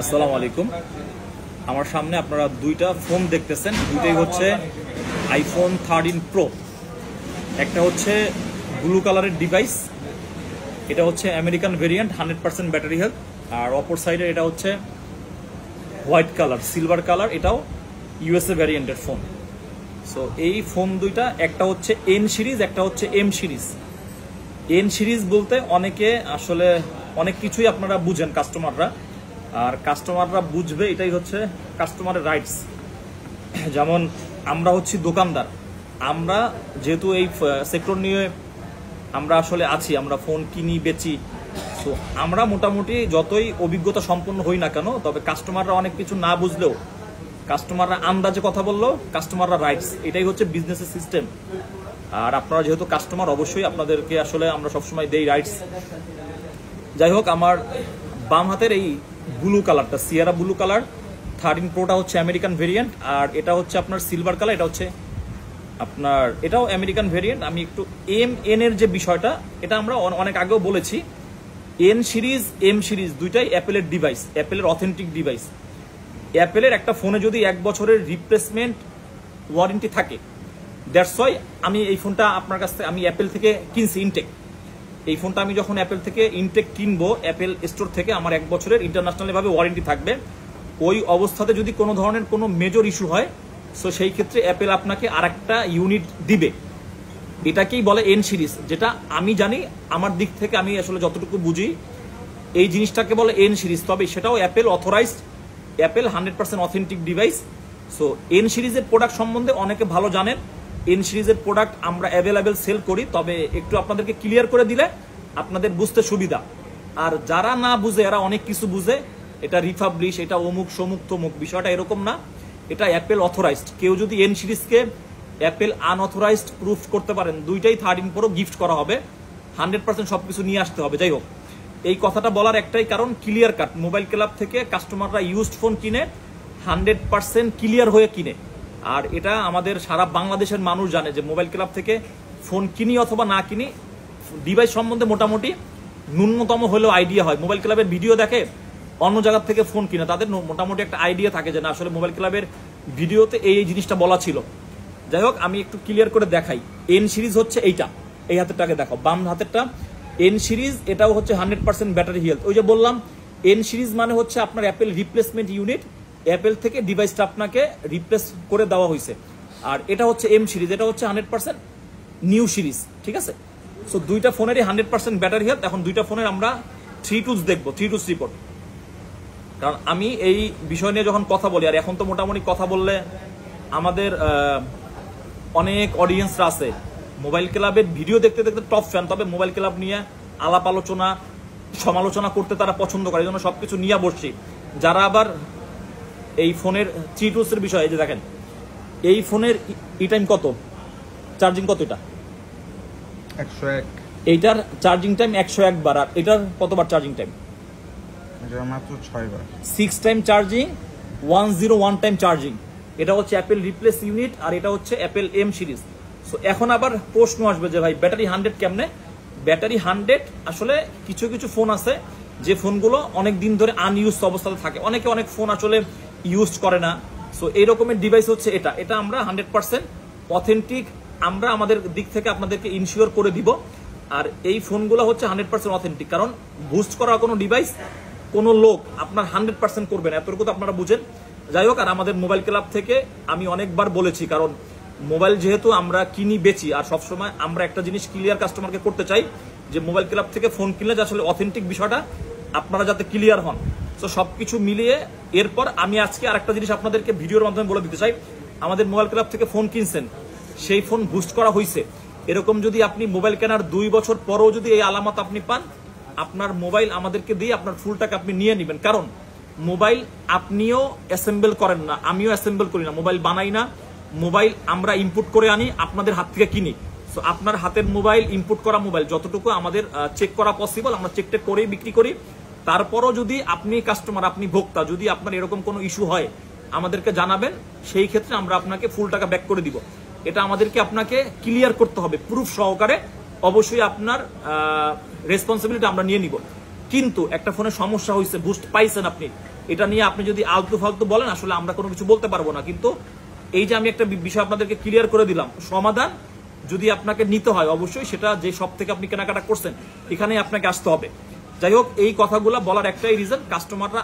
আসসালামু আলাইকুম। আমার সামনে আপনারা দুইটা ফোন দেখতেছেন। দুইটাই হচ্ছে আইফোন থার্টিন প্রো একটা হচ্ছে ব্লু কালারের ডিভাইস এটা হচ্ছে American variant hundred percent battery health আর অপর সাইডে এটা হচ্ছে হোয়াইট কালার সিলভার কালার এটাও ইউএসএ ভ্যারিয়েন্টের ফোন সো এই ফোন দুইটা, একটা হচ্ছে এন সিরিজ একটা হচ্ছে এম সিরিজ এন সিরিজ বলতে অনেকে আসলে অনেক কিছুই আপনারা বুঝেন কাস্টমাররা আর কাস্টমাররা বুঝবে এটাই হচ্ছে কাস্টমারের রাইটস যেমন আমরা হচ্ছি দোকানদার। আমরা যেহেতু এই সেক্টর নিয়ে আমরা আসলে আছি, আমরা ফোন কিনি, বেচি। তো আমরা মোটামুটি যতই অভিজ্ঞতা সম্পন্ন হই না কেন, তবে কাস্টমাররা অনেক কিছু না বুঝলেও কাস্টমাররা আন্দাজে কথা বলল, কাস্টমাররা রাইটস এটাই হচ্ছে বিজনেসের সিস্টেম আর আপনারা যেহেতু কাস্টমার অবশ্যই আপনাদেরকে আসলে আমরা সবসময় দেই রাইটস যাই হোক, আমার বাম হাতের এই ব্লু কালারটা সিয়ারা ব্লু কালার থার্টিন প্রোটা হচ্ছে আমেরিকান ভেরিয়েন্ট আর এটা হচ্ছে আপনার সিলভার কালার এটা হচ্ছে আপনার, এটাও আমেরিকান ভেরিয়েন্ট আমি একটু এম এন এর যে বিষয়টা, এটা আমরা অনেক আগেও বলেছি। এন সিরিজ এম সিরিজ দুইটাই অ্যাপেলের ডিভাইস অ্যাপেলের অথেন্টিক ডিভাইস অ্যাপেলের একটা ফোনে যদি এক বছরের রিপ্লেসমেন্ট ওয়ারেন্টি থাকে দ্যাটস ওয়াই আমি এই ফোনটা আপনার কাছ থেকে, আমি অ্যাপেল থেকে কিনছি ইনটেক এই ফোনটা আমি যখন অ্যাপেল থেকে ইনটেক কিনবো অ্যাপেল স্টোর থেকে, আমার এক বছরের ইন্টারন্যাশনাল ভাবে ওয়ারেন্টি থাকবে। ওই অবস্থাতে যদি কোনো ধরনের কোনো মেজর ইস্যু হয় সো সেই ক্ষেত্রে অ্যাপেল আপনাকে আর একটা ইউনিট দিবে। এটাকেই বলে এন সিরিজ যেটা আমি জানি, আমার দিক থেকে আমি আসলে যতটুকু বুঝি, এই জিনিসটাকে বলে এন সিরিজ তবে সেটাও Apple authorised Apple hundred percent authentic device so N সিরিজের প্রোডাক্ট সম্বন্ধে অনেকে ভালো জানেন। এন সিরিজের প্রোডাক্ট আমরা অ্যাভেলেবেল সেল করি, তবে একটু আপনাদেরকে ক্লিয়ার করে দিলে আপনাদের বুঝতে সুবিধা। আর যারা না বুঝে, এরা অনেক কিছু বুঝে। এটা রিফাবলিশ এটা অমুক সমুক তমুক বিষয়টা এরকম না। এটা অ্যাপেল অথরাইজড কেউ যদি এন সিরিজকে অ্যাপেল আনঅথরাইজড প্রুফ করতে পারেন, দুইটাই থার্টিন প্রো গিফট করা হবে। হান্ড্রেড পার্সেন্ট সব কিছু নিয়ে আসতে হবে, যাই হোক। এই কথাটা বলার একটাই কারণ ক্লিয়ার কাট মোবাইল ক্লাব থেকে কাস্টমাররা ইউজড ফোন কিনে হান্ড্রেড পার্সেন্ট ক্লিয়ার হয়ে কিনে। আর এটা আমাদের সারা বাংলাদেশের মানুষ জানে যে মোবাইল ক্লাব থেকে ফোন কিনি অথবা না কিনি ডিভাইস সম্বন্ধে মোটামুটি ন্যূনতম হলেও আইডিয়া হয়। মোবাইল ক্লাবের ভিডিও দেখে অন্য জায়গার থেকে ফোন কিনে। তাদের মোটামুটি একটা আইডিয়া থাকে যে না, আসলে মোবাইল ক্লাবের ভিডিওতে এই এই জিনিসটা বলা ছিল। যাই হোক, আমি একটু ক্লিয়ার করে দেখাই। এন সিরিজ হচ্ছে এইটা। এই হাতেরটাকে দেখো। বাম হাতেরটা। এন সিরিজ এটাও হচ্ছে হান্ড্রেড পার্সেন্ট ব্যাটারি হেলথ ওই যে বললাম এন সিরিজ মানে হচ্ছে আপনার অ্যাপেল রিপ্লেসমেন্ট ইউনিট অ্যাপেল থেকে ডিভাইসটা আপনাকে রিপ্লেস করে দেওয়া হয়েছে। আর এটা হচ্ছে এম সিরিজ এটা হচ্ছে হান্ড্রেড পার্সেন্ট নিউ সিরিজ ঠিক আছে? সো দুইটা ফোনেরই হান্ড্রেড পার্সেন্ট ব্যাটারি হেলথ এখন দুইটা ফোনের আমরা থ্রি টুস দেখব থ্রি টুস রিপোর্ট কারণ আমি এই বিষয় নিয়ে যখন কথা বলি, আর এখন তো মোটামুটি কথা বললে আমাদের অনেক অডিয়েন্সরা আছে। মোবাইল ক্লাবের ভিডিও দেখতে দেখতে টপ ফ্যান তবে মোবাইল ক্লাব নিয়ে আলাপ আলোচনা সমালোচনা করতে তারা পছন্দ করে, এই জন্য সবকিছু নিয়ে বসছি। যারা আবার এই ফোনের থ্রি টুসের বিষয়ে যে দেখেন এই ফোনের ই টাইম কত? চার্জিং কত এটা? একশো এক। এইটার চার্জিং টাইম একশো একবার আর এটার কতবার চার্জিং টাইম মাত্র ছয়বার। Six time charging one zero one time charging এটা হচ্ছে অ্যাপেল রিপ্লেস ইউনিট আর এটা হচ্ছে অ্যাপেল এম সিরিজ সো এখন আবার প্রশ্ন আসবে যে ভাই ব্যাটারি হান্ড্রেড কেমনে? ব্যাটারি হান্ড্রেড আসলে কিছু কিছু ফোন আছে যে ফোনগুলো অনেক দিন ধরে আনইউজ অবস্থাতে থাকে। অনেকে অনেক ফোন আসলে ইউজ করে না। সো এই রকমের ডিভাইস হচ্ছে এটা। এটা আমরা হান্ড্রেড পার্সেন্ট অথেন্টিক আমরা আমাদের দিক থেকে আপনাদেরকে ইনশিওর করে দিব। আর এই ফোনগুলো হচ্ছে হান্ড্রেড পার্সেন্ট অথেন্টিক কারণ বুস্ট করা কোনো ডিভাইস কোনো লোক আপনার হান্ড্রেড পার্সেন্ট করবেন এতটুকু তো আপনারা বুঝেন। যাই হোক, আর আমাদের মোবাইল ক্লাব থেকে আমি অনেকবার বলেছি, কারণ মোবাইল যেহেতু আমরা কিনি, বেচি, আর সবসময় আমরা একটা জিনিস ক্লিয়ার কাস্টমারকে করতে চাই, যে মোবাইল ক্লাব থেকে ফোন কিনলে যে আসলে অথেন্টিক বিষয়টা, আপনারা যাতে ক্লিয়ার হন। তো সবকিছু মিলিয়ে এরপর আমি আজকে আরেকটা জিনিস আপনাদেরকে ভিডিওর মাধ্যমে বলে দিতে চাই। আমাদের মোবাইল ক্লাব থেকে ফোন কিনছেন, সেই ফোন বুস্ট করা হয়েছে এরকম যদি আপনি মোবাইল কেনার দুই বছর পরেও যদি এই আলামত আপনি পান, আপনার মোবাইল আমাদেরকে দিয়ে আপনার ফুল টাকা আপনি নিয়ে নেবেন। কারণ মোবাইল আপনিও অ্যাসেম্বল করেন না, আমিও অ্যাসেম্বল করি না। মোবাইল বানাই না, মোবাইল আমরা ইনপুট করে আনি, আপনাদের হাত থেকে কিনি। সো আপনার হাতের মোবাইল ইনপুট করা মোবাইল, যতটুকু আমাদের চেক করা পসিবল আমরা চেক টেক করেই বিক্রি করি। তারপরও যদি আপনি কাস্টমার আপনি ভোক্তা, যদি আপনার এরকম কোনো ইস্যু হয়, আমাদেরকে জানাবেন, সেই ক্ষেত্রে আমরা আপনাকে ফুল টাকা ব্যাক করে দিব। এটা আমাদেরকে আপনাকে ক্লিয়ার করতে হবে প্রুফ সহকারে অবশ্যই আপনার রেসপন্সিবিলিটি আমরা নিয়ে নিব। কিন্তু একটা ফোনে সমস্যা হয়েছে বুস্ট পাইছেন আপনি, এটা নিয়ে আপনি যদি আলতু ফালতু বলেন, আসলে আমরা কোনো কিছু বলতে পারব না। কিন্তু এই যে আমি একটা বিষয় আপনাদেরকে ক্লিয়ার করে দিলাম, সমাধান যদি আপনাকে নিতে হয়, অবশ্যই সেটা যে সব থেকে আপনি কেনাকাটা করছেন, এখানেই আপনাকে আসতে হবে। যাই হোক এই কথাগুলো বলার একটাই রিজন কাস্টমাররা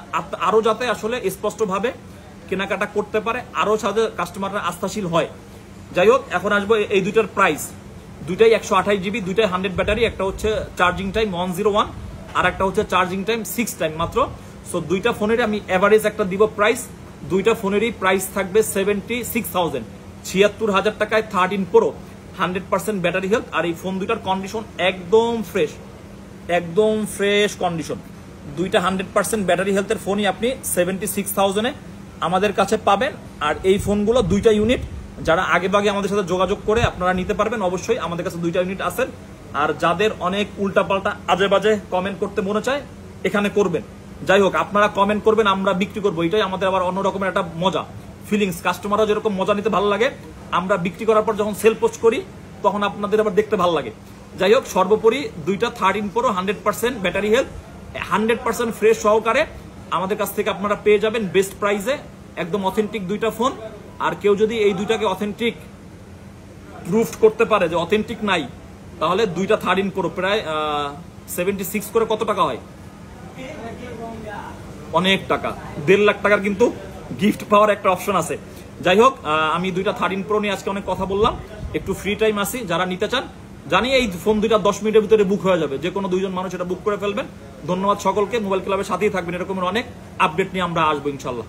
আরও যাতে আসলে স্পষ্টভাবে কেনাকাটা করতে পারে, আরও সাথে কাস্টমাররা আস্থাশীল হয়। যাই হোক এখন আসব এই দুইটার প্রাইস দুইটাই একশো আঠাশ জিবি দুইটাই হান্ড্রেড ব্যাটারি একটা হচ্ছে charging time one zero one আর একটা হচ্ছে চার্জিং টাইম সিক্স টাইম মাত্র। সো দুইটা ফোনের আমি অ্যাভারেজ একটা দিব প্রাইস দুইটা ফোনেরই প্রাইস থাকবে সেভেন্টি সিক্স থাউজেন্ড ছিয়াত্তর হাজার টাকায় thirteen pro hundred percent battery health আর এই ফোন দুইটার কন্ডিশন একদম ফ্রেশ একদম ফ্রেশ কন্ডিশন। দুইটা হান্ড্রেড পার্সেন্ট ব্যাটারি হেলথের ফোনই আপনি সেভেন্টি সিক্স থাউজেন্ডে আমাদের কাছে পাবেন। আর এই ফোনগুলো দুইটা ইউনিট, যারা আগে বাগে আমাদের সাথে যোগাযোগ করে আপনারা নিতে পারবেন, অবশ্যই আমাদের কাছে দুইটা ইউনিট আছেন আর যাদের অনেক উল্টাপাল্টা আজে বাজে কমেন্ট করতে মনে চায়, এখানে করবেন। যাই হোক, আপনারা কমেন্ট করবেন, আমরা বিক্রি করব। এটাই আমাদের আবার অন্য রকমের একটা মজা। ফিলিংস কাস্টমাররা যেরকম মজা নিতে ভালো লাগে, আমরা বিক্রি করার পর যখন সেল পোস্ট করি, তখন আপনাদের আবার দেখতে ভালো লাগে। যাই হোক, সর্বোপরি দুইটা thirteen pro hundred percent battery health hundred percent fresh সহকারে আমাদের কাছ থেকে আপনারা পেয়ে যাবেন বেস্ট প্রাইসে একদম অথেন্টিক দুইটা ফোন আর কেউ যদি এই দুইটাকে অথেন্টিক প্রুফ করতে পারে যে অথেন্টিক নাই, তাহলে দুইটা থার্ড ইন প্রো প্রায় সেভেন্টি সিক্স করে কত টাকা হয়? অনেক টাকা। দেড় লাখ টাকার কিন্তু গিফট পাওয়ার একটা অপশন আছে। যাই হোক আমি দুইটা থার্ড ইন প্রো নিয়ে আজকে অনেক কথা বললাম। একটু ফ্রি টাইম আসি যারা নিতে চান জানি এই ফোন দুইটা দশ মিনিটের ভিতরে বুক হয়ে যাবে। যে কোনো দুইজন মানুষ এটা বুক করে ফেলবেন। ধন্যবাদ সকলকে। মোবাইল ক্লাবের সাথেই থাকবেন। এরকমের অনেক আপডেট নিয়ে আমরা আসব ইনশাল্লাহ।